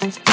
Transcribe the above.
Thank